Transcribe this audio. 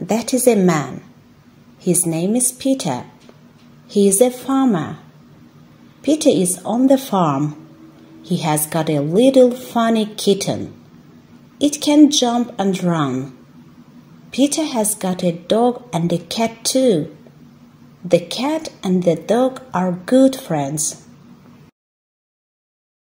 That is a man. His name is Peter. He is a farmer. Peter is on the farm. He has got a little funny kitten. It can jump and run. Peter has got a dog and a cat too. The cat and the dog are good friends.